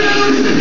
Hallelujah.